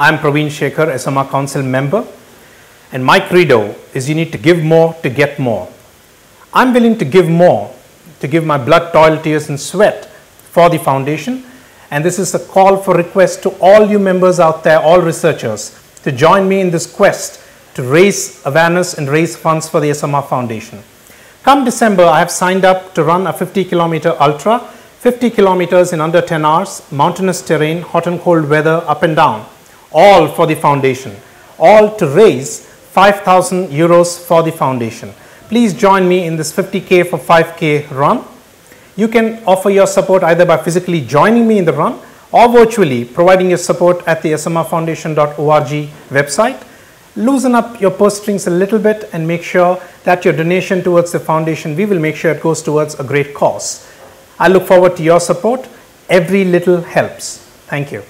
I'm Pravin Shekar, ESOMAR Council member, and my credo is you need to give more to get more. I'm willing to give more, to give my blood, toil, tears, and sweat for the foundation, and this is a call for request to all you members out there, all researchers, to join me in this quest to raise awareness and raise funds for the ESOMAR Foundation. Come December, I have signed up to run a 50 kilometer ultra, 50 kilometers in under 10 hours, mountainous terrain, hot and cold weather, up and down all for the foundation, all to raise 5,000 euros for the foundation. Please join me in this 50k for 5k run. You can offer your support either by physically joining me in the run or virtually providing your support at the esomarfoundation.org website. Loosen up your purse strings a little bit and make sure that your donation towards the foundation, we will make sure it goes towards a great cause. I look forward to your support. Every little helps. Thank you.